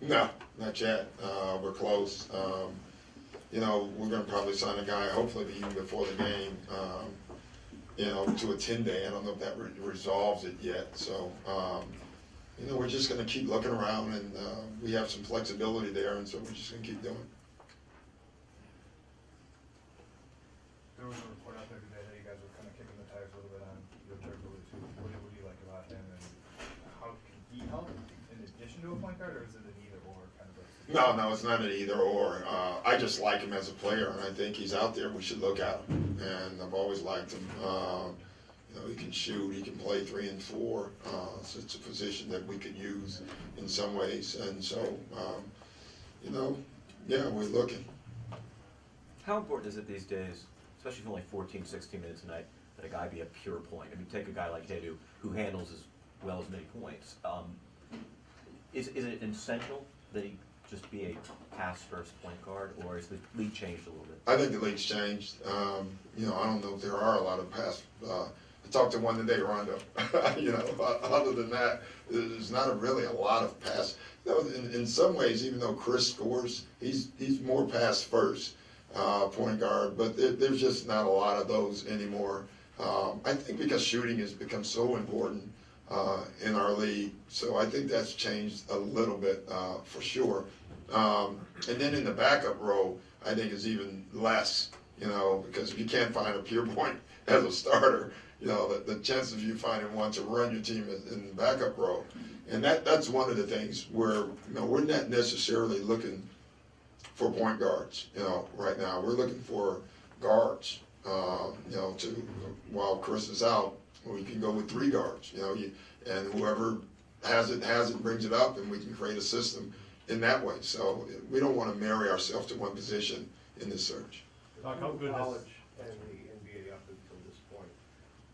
No, not yet. Uh, we're close. Um, you know, we're gonna probably sign a guy, hopefully even before the game, um, you know, to a ten day. I don't know if that re- resolves it yet, so, um, you know, we're just gonna keep looking around and, uh, we have some flexibility there, and so we're just gonna keep doing. it. There was a report out there today that you guys were kind of kicking the tires a little bit on your third goalie too. What do what do you like about him and how can he help in to a point guard or is it an either or kind of a? No, no, it's not an either or. Uh, I just like him as a player, and I think he's out there. We should look at him, and I've always liked him. Um, you know, he can shoot, he can play three and four. Uh, so it's a position that we could use in some ways, and so um, you know, yeah, we're looking. How important is it these days, especially for only 14, 16 minutes a night, that a guy be a pure point? I mean, take a guy like Hedo, who handles as well as many points. Um, is, is it essential that he just be a pass-first point guard, or is the league changed a little bit? I think the league's changed. Um, you know, I don't know if there are a lot of pass. Uh, I talked to one today, Rondo. you know, other than that, there's not a, really a lot of pass. You know, in, in some ways, even though Chris scores, he's he's more pass first uh, point guard, but there, there's just not a lot of those anymore. Um, I think because shooting has become so important uh, in our league, so I think that's changed a little bit uh, for sure. Um, and then in the backup role, I think is even less, you know, because if you can't find a pure point as a starter, you know, the, the chances of you finding one to run your team is in the backup role. And that, that's one of the things where, you know, we're not necessarily looking for point guards, you know, right now. We're looking for guards, uh, you know, to, while Chris is out, we can go with three guards, you know, you, and whoever has it, has it, brings it up, and we can create a system in that way. So we don't want to marry ourselves to one position in this search. Doc, how good College and the NBA up until this point,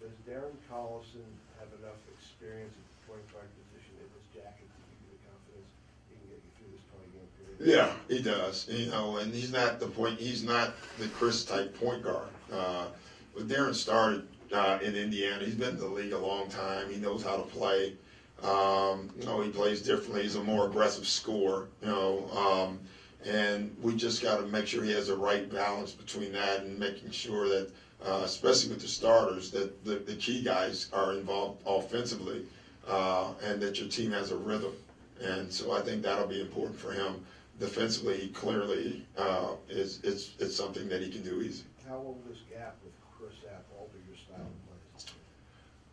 does Darren Collison have enough experience at the point guard position in his jacket to give you the confidence he can get you through this twenty game period? Yeah, he does. You know, and he's not the point. He's not the Chris type point guard. Uh, but Darren started uh, in Indiana. He's been in the league a long time. He knows how to play. Um, you know, he plays differently. He's a more aggressive scorer. You know, um, and we just got to make sure he has the right balance between that and making sure that, uh, especially with the starters, that the, the key guys are involved offensively, uh, and that your team has a rhythm. And so I think that'll be important for him. Defensively, clearly uh, is it's it's something that he can do easy. How will this gap with Chris App alter your style of play?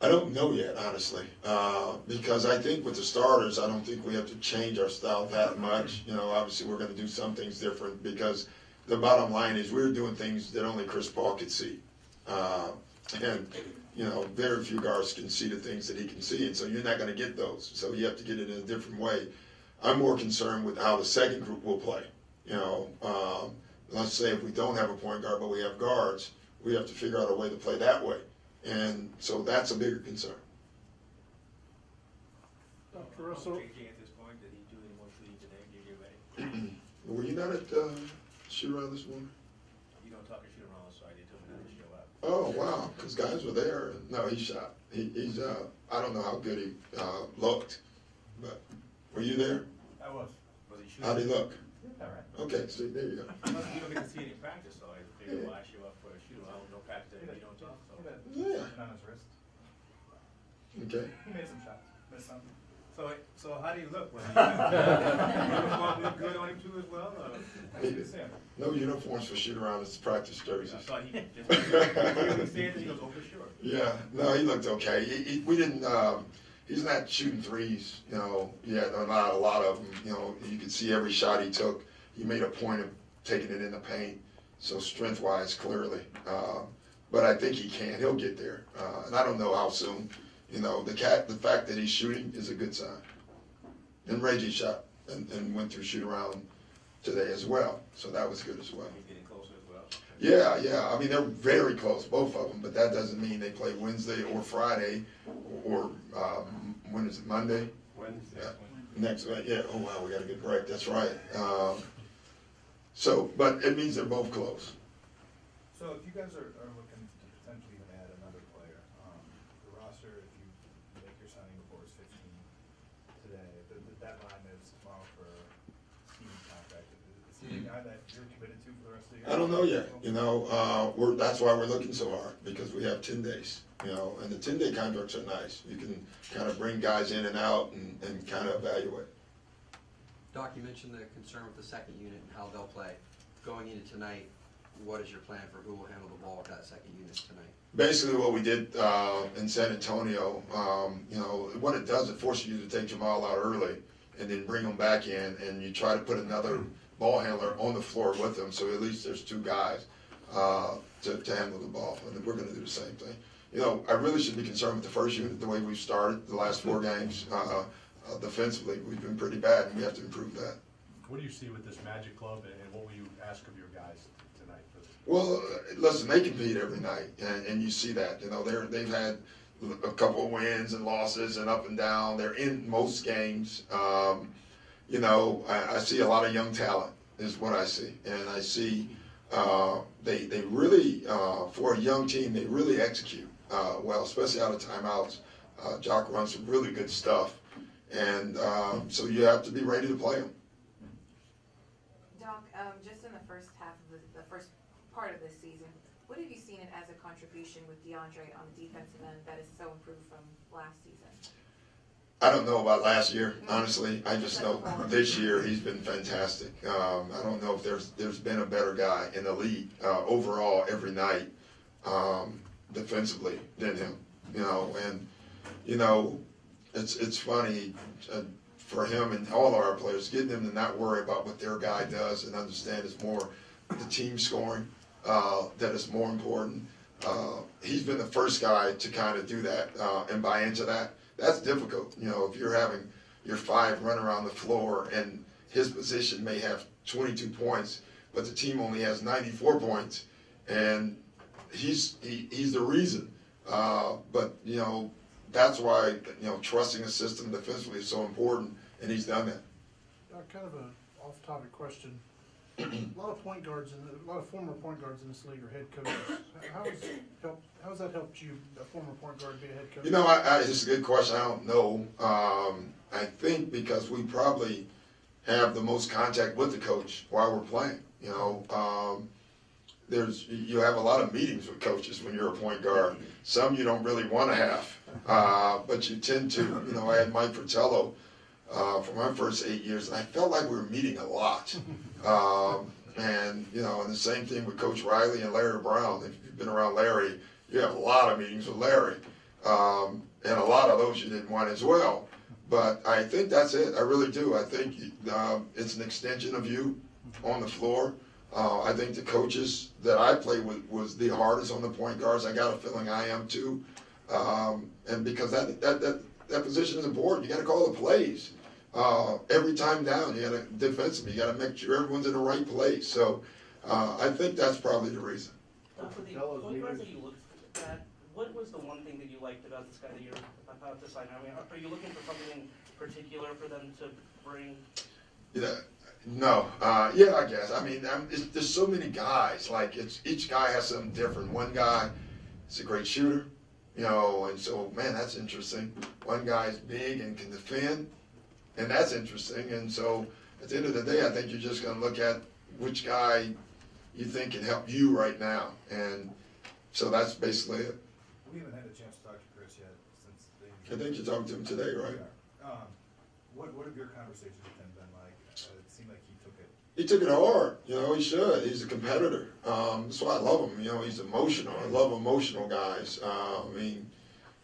I don't know yet, honestly, uh, because I think with the starters, I don't think we have to change our style that much. You know, obviously we're going to do some things different because the bottom line is we're doing things that only Chris Paul could see, uh, and you know, very few guards can see the things that he can see, and so you're not going to get those. So you have to get it in a different way. I'm more concerned with how the second group will play. You know, um, let's say if we don't have a point guard but we have guards, we have to figure out a way to play that way. And so that's a bigger concern. Dr. Russell, JJ at this point, did he do any more shooting today, JJ Redick? Were you not at uh, shoot around this morning? You don't talk to shoot around, so I did tell him not to show up. Oh wow, because guys were there. No, he shot. He, he's. Uh, I don't know how good he uh, looked, but were you there? I was, Was he shooting? How'd he look? all right. Okay, see, there you go. You don't- get to see any practice, so I figured why show up for a shoot, I don't know practice, if you don't talk, so. He Yeah. on his wrist. Okay. He made some shots, missed some. So, so how do you look? Was he, uniform look good on him too as well, or? I didn't see. No uniforms for shoot around. It's practice jerseys. I thought he just, he said, he goes, oh, for sure. Yeah, no, he looked okay. He, he, we didn't. Um, he's not shooting threes. You know, yeah, not a lot of them. You know, you could see every shot he took. He made a point of taking it in the paint. So strength wise, clearly. Uh, but I think he can. He'll get there. Uh, and I don't know how soon. You know, the cat. The fact that he's shooting is a good sign. And Reggie shot and, and went through shoot around today as well. So that was good as well. He's getting closer as well. Yeah, yeah. I mean, they're very close, both of them. But that doesn't mean they play Wednesday or Friday, or um, when is it Monday? Wednesday. Next, uh, yeah. Oh wow, we got a good break. That's right. Um, so, but it means they're both close. So if you guys are, are looking to potentially even add another player, um, the roster, if you make your signing before it's fifteen today, the, the deadline is tomorrow for behind that you're committed to for the rest of the year? I don't know yet, you know, uh, we're, that's why we're looking so hard, because we have ten days, you know, and the ten day contracts are nice. You can kind of bring guys in and out and, and kind of evaluate. Doc, you mentioned the concern with the second unit and how they'll play. Going into tonight, what is your plan for who will handle the ball with that second unit tonight? Basically, what we did, uh, in San Antonio, um, you know, what it does, it forces you to take Jamal out early and then bring him back in, and you try to put another ball handler on the floor with him, so at least there's two guys, uh, to, to handle the ball, and we're gonna do the same thing. You know, I really should be concerned with the first unit, the way we've started the last four games, uh, uh, defensively, we've been pretty bad, and we have to improve that. What do you see with this Magic Club, and and what will you ask of your guys tonight for this? Well, uh, listen, they compete every night, and, and you see that. You know, they're they've had a couple of wins and losses and up and down. They're in most games. Um, you know, I, I see a lot of young talent is what I see, and I see uh, they they really uh, for a young team they really execute uh, well, especially out of timeouts. Uh, Jacque runs some really good stuff, and um, so you have to be ready to play them. Doc, um, just in the first half of the, the first part of this season, what have you seen it as a contribution with DeAndre on the defensive end that is so improved from last season? I don't know about last year, honestly. I just know this year he's been fantastic. Um, I don't know if there's there's been a better guy in the league uh, overall every night um, defensively than him. You know, and you know, it's it's funny uh, for him and all our players getting them to not worry about what their guy does and understand it's more the team scoring uh, that is more important. Uh, he's been the first guy to kind of do that uh, and buy into that. That's difficult, you know, if you're having your five run around the floor and his position may have 22 points, but the team only has 94 points, and he's he, he's the reason. Uh, but you know, that's why you know trusting the system defensively is so important, and he's done that. Uh, kind of an off-topic question. A lot of point guards and a lot of former point guards in this league are head coaches. How has helped? How's that helped you, a former point guard, be a head coach? You know, I, I, it's a good question. I don't know. Um, I think because we probably have the most contact with the coach while we're playing. You know, um, there's you have a lot of meetings with coaches when you're a point guard. Some you don't really want to have, uh, but you tend to. You know, I had Mike Fratello uh, for my first eight years, and I felt like we were meeting a lot. Um, and you know, and the same thing with Coach Riley and Larry Brown. If you've been around Larry, you have a lot of meetings with Larry, um, and a lot of those you didn't want as well. But I think that's it. I really do. I think um, it's an extension of you on the floor. Uh, I think the coaches that I played with was the hardest on the point guards. I got a feeling I am too, um, and because that that that that position is important. You got to call the plays uh, every time down. You got to defensively. You got to make sure everyone's in the right place. So uh, I think that's probably the reason. Uh, For the Tell point guards that you looked at, what was the one thing that you liked about this guy that you're about to sign? I mean, are you looking for something in particular for them to bring? Yeah, no, uh, yeah, I guess. I mean, I'm, it's, there's so many guys. Like, it's each guy has something different. One guy is a great shooter, you know, and so man, that's interesting. One guy's big and can defend, and that's interesting. And so, at the end of the day, I think you're just going to look at which guy you think can help you right now, and so that's basically it. We haven't had a chance to talk to Chris yet since the. I think you talked to him today, right? Um, what, what have your conversations with him been like? Uh, it seemed like he took it He took it hard, you know, he should. He's a competitor. Um, that's why I love him. You know, he's emotional. I love emotional guys. Uh, I mean,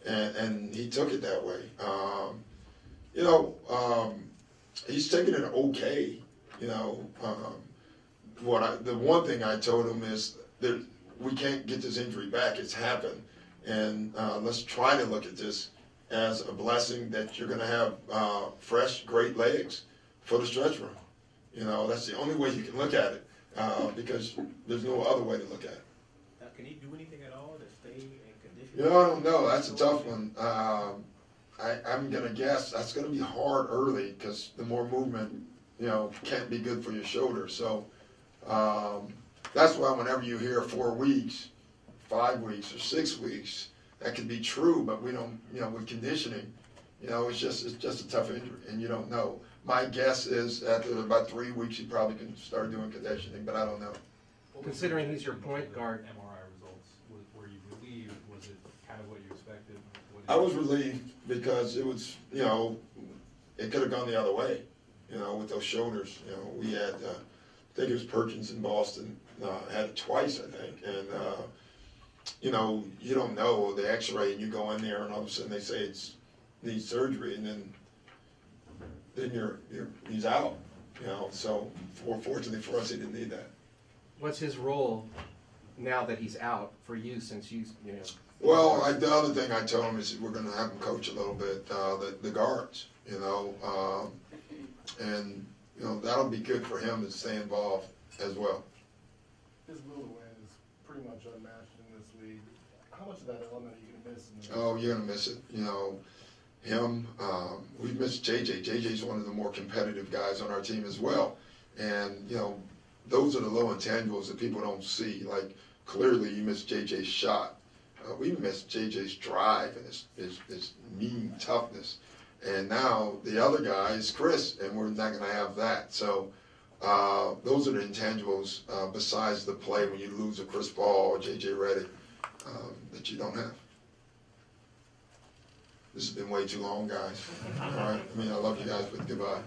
and, and he took it that way. Um, you know, um, he's taking it okay. You know, um, what I, the one thing I told him is that we can't get this injury back. It's happened, and uh, let's try to look at this as a blessing that you're going to have uh, fresh, great legs for the stretch run. You know, that's the only way you can look at it uh, because there's no other way to look at it. Now, can he do anything at all to stay in condition? You know, I don't know. That's a tough one. Um, I, I'm gonna guess that's gonna be hard early because the more movement, you know, can't be good for your shoulder. So um, that's why whenever you hear four weeks, five weeks, or six weeks, that could be true. But we don't, you know, with conditioning, you know, it's just it's just a tough injury, and you don't know. my guess is after about three weeks, he probably can start doing conditioning, but I don't know. What Considering he's your point guard. MRI results, was, were you relieved, was it kind of what you expected? What did I was relieved because it was, you know, it could have gone the other way, you know, with those shoulders. You know, we had, uh, I think it was Perkins in Boston, uh, had it twice, I think, and, uh, you know, you don't know the X-ray, and you go in there, and all of a sudden they say it's needs surgery, and then then you're you're he's out, you know. So, for, fortunately for us, he didn't need that. What's his role now that he's out for you, since you, you know? Well, I, the other thing I told him is we're going to have him coach a little bit, uh, the, the guards, you know, um, and, you know, that'll be good for him to stay involved as well. His will to win is pretty much unmatched in this league. How much of that element are you gonna miss in the? Oh, you're going to miss it, you know, him, um, we missed JJ. JJ's one of the more competitive guys on our team as well. And, you know, those are the low intangibles that people don't see. Like, clearly you missed JJ's shot. Uh, we missed JJ's drive and his, his, his mean toughness. And now the other guy is Chris, and we're not going to have that. So uh, those are the intangibles uh, besides the play when you lose a Chris Paul or JJ Redick um, that you don't have. This has been way too long, guys. All right, I mean, I love you guys, but goodbye.